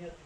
Yeah.